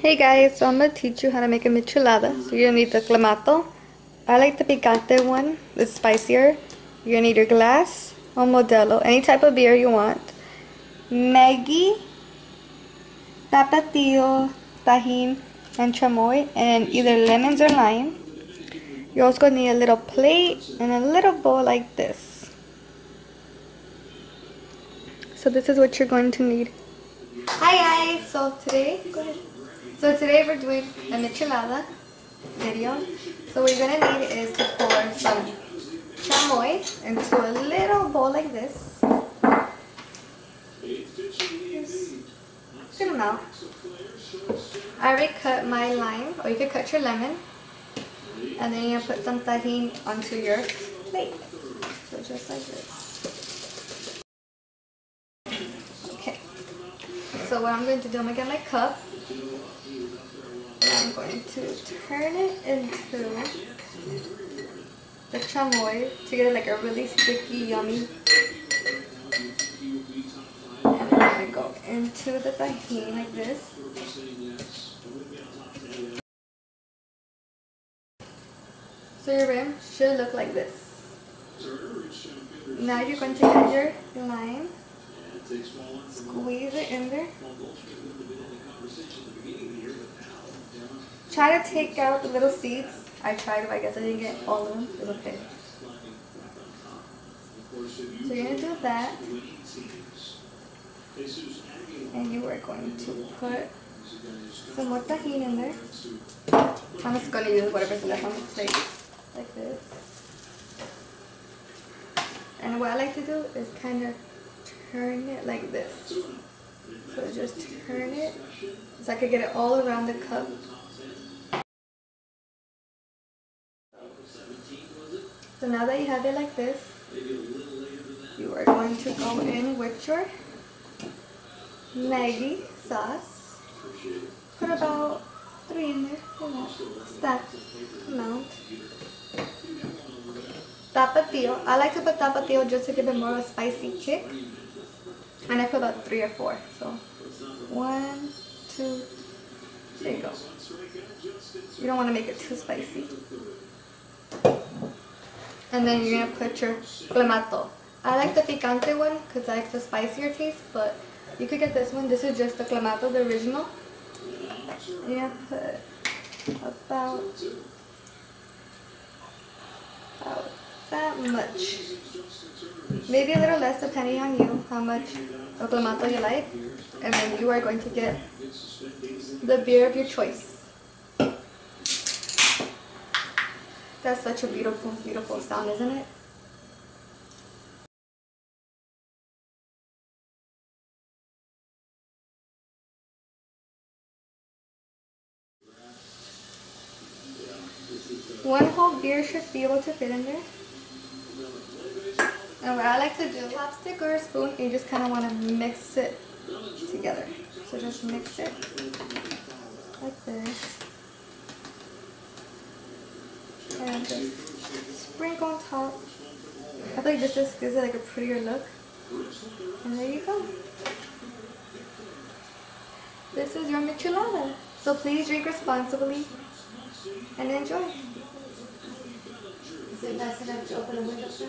Hey guys, so I'm going to teach you how to make a michelada. So you're going to need the clamato. I like the picante one, it's spicier. You're going to need your glass or modelo, any type of beer you want. Maggi, tapatio, Tajín, and chamoy, and either lemons or lime. You're also going to need a little plate and a little bowl like this. So this is what you're going to need. Hi guys, so today, go ahead. So today we're doing a michelada video. So what you're gonna need is to pour some chamoy into a little bowl like this. Amount. I already cut my lime, or you could cut your lemon. And then you put some Tajín onto your plate. So just like this. So what I'm going to do, I'm going to get my cup. I'm going to turn it into the chamoy to get it like a really sticky, yummy. And then I'm going to go into the Tajín like this. So your rim should look like this. Now you're going to get your lime, squeeze it in there. Try to take out the little seeds. I tried, but I guess I didn't get all of them. It's okay. So you're going to do that. And you are going to put some more Tajín in there. I'm just going to use whatever's left on the plate. Like this. And what I like to do is kind of turn it like this. So just turn it so I could get it all around the cup. So now that you have it like this, you are going to go in with your Maggi sauce. Put about three in there, stack amount. Tapatio. I like to put tapatio just to give it more of a spicy kick. And I put about three or four. So one, two, there you go. You don't want to make it too spicy. And then you're going to put your clamato. I like the picante one because I like the spicier taste, but you could get this one. This is just the clamato, the original. To put about, about that much. Maybe a little less depending on you, how much clamato you like. And then you are going to get the beer of your choice. That's such a beautiful, beautiful sound, isn't it? One whole beer should be able to fit in there. And what I like to do, a chopstick or a spoon, you just kind of want to mix it together. So just mix it like this. And sprinkle on top. I feel like this just gives it like a prettier look. And there you go. This is your michelada. So please drink responsibly and enjoy. Is it nice enough to open a window, sir?